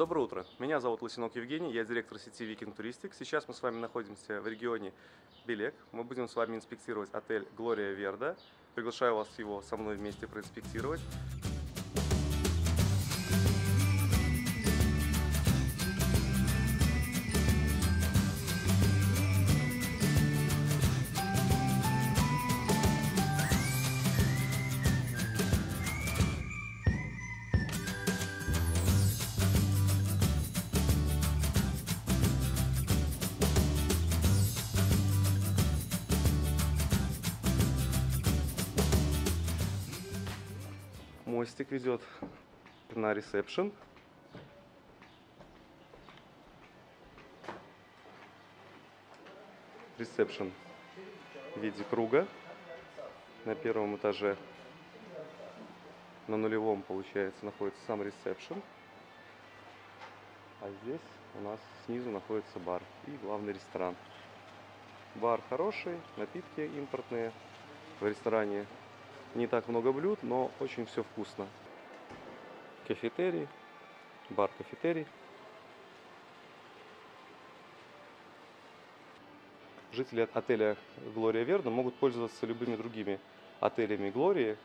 Доброе утро. Меня зовут Лысенок Евгений, я директор сети Викинг Туристик. Сейчас мы с вами находимся в регионе Белек. Мы будем с вами инспектировать отель Глория Верда. Приглашаю вас его со мной вместе проинспектировать. Мостик ведет на ресепшн. Ресепшн в виде круга на первом этаже. На нулевом, получается, находится сам ресепшн. А здесь у нас снизу находится бар и главный ресторан. Бар хороший, напитки импортные. В ресторане не так много блюд, но очень все вкусно. Кафетерий, бар-кафетерий. Жители отеля Глория Верда могут пользоваться любыми другими отелями Глории.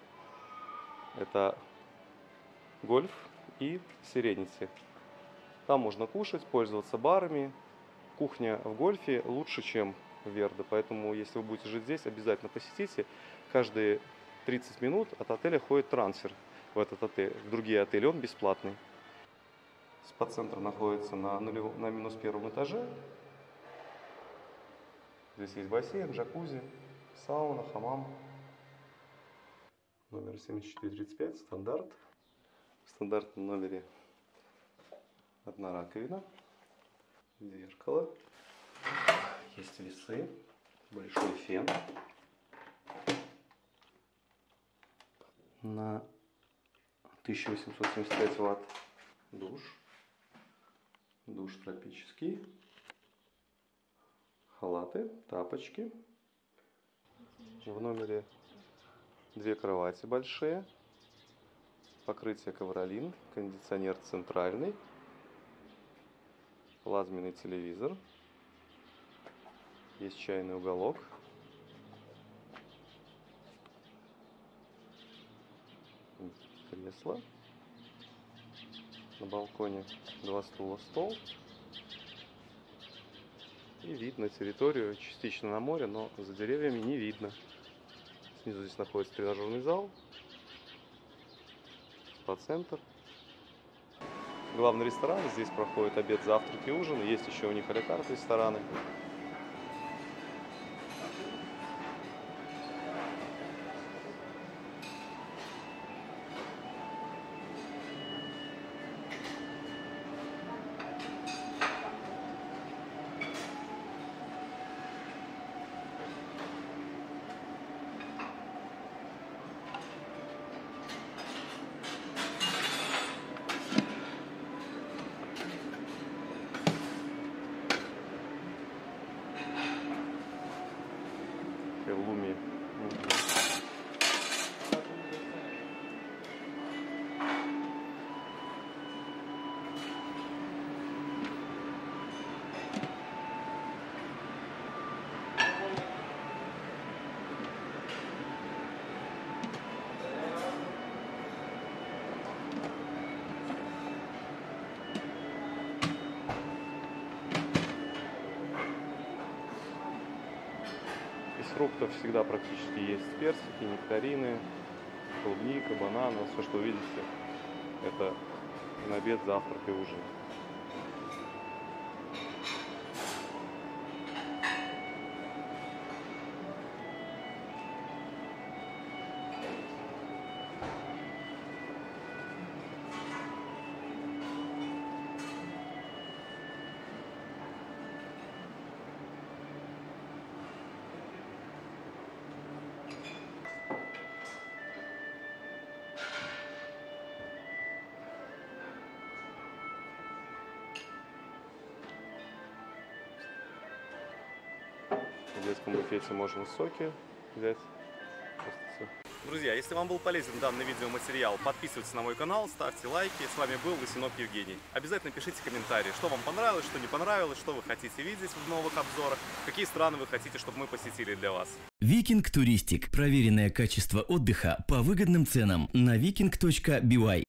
Это Гольф и Сиренити. Там можно кушать, пользоваться барами. Кухня в Гольфе лучше, чем в Верда, поэтому если вы будете жить здесь, обязательно посетите. Каждые 30 минут от отеля ходит трансфер в этот отель, в другие отели, он бесплатный. Спа-центр находится на, нулев... на минус первом этаже. Здесь есть бассейн, джакузи, сауна, хамам. Номер 7435, стандарт. В стандартном номере одна раковина, зеркало, есть весы, большой фен. На 1875 ватт душ. Душ тропический. Халаты, тапочки. В номере две кровати большие. Покрытие ковролин, кондиционер центральный. Плазменный телевизор. Есть чайный уголок. Кресло. На балконе два стула, стол. И вид на территорию, частично на море, но за деревьями не видно. Снизу здесь находится тренажерный зал, спа-центр. Главный ресторан, здесь проходит обед, завтрак и ужин. Есть еще у них аликарт рестораны. Фруктов всегда практически есть персики, нектарины, клубника, бананы. Все, что увидите, это на обед, завтрак и ужин. В детском буфете можно соки взять. Друзья, если вам был полезен данный видеоматериал, подписывайтесь на мой канал, ставьте лайки. С вами был Лысенок Евгений. Обязательно пишите комментарии, что вам понравилось, что не понравилось, что вы хотите видеть в новых обзорах, какие страны вы хотите, чтобы мы посетили для вас. Викинг Туристик. Проверенное качество отдыха по выгодным ценам на viking.by.